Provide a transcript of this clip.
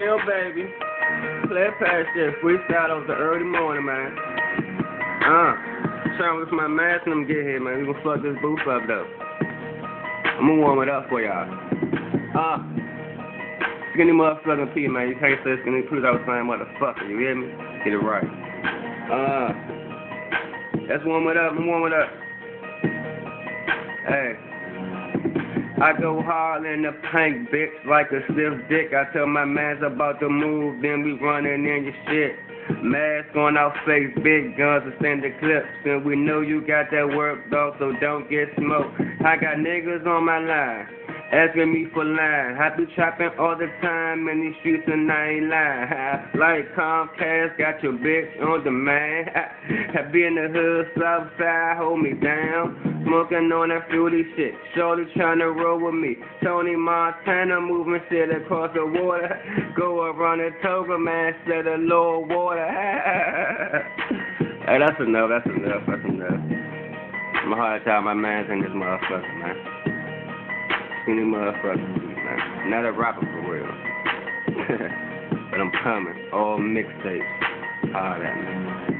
Yo, baby. Play past this. Freestyle over the early morning, man. Uh, trying with my mask and them get here, man. We gonna fuck this booth up, though. I'm gonna warm it up for y'all. Uh, skinny motherfucking P, man. You can't say skinny P without saying motherfucker. You hear me? Get it right. Uh, let's warm it up. Warm it up. Hey. I go hard in the paint, bitch, like a stiff dick. I tell my mans about to move, then we running in your shit. Mask on our face, big guns send the clips. And we know you got that work, dog, so don't get smoked. I got niggas on my line, asking me for line. I be trapping all the time in these streets and I ain't lying. like Comcast, got your bitch on demand. I be in the hood, south side, hold me down. Smoking on that fruity shit. Shorty trying to roll with me. Tony Montana moving shit across the water. Go around the toga, man. Set a low water. hey, that's enough. That's enough. That's enough. I'm a hard time my man's in this motherfucker, man. Any motherfucker, man. Not a rapper for real. but I'm coming. All mixtapes. Hard at me.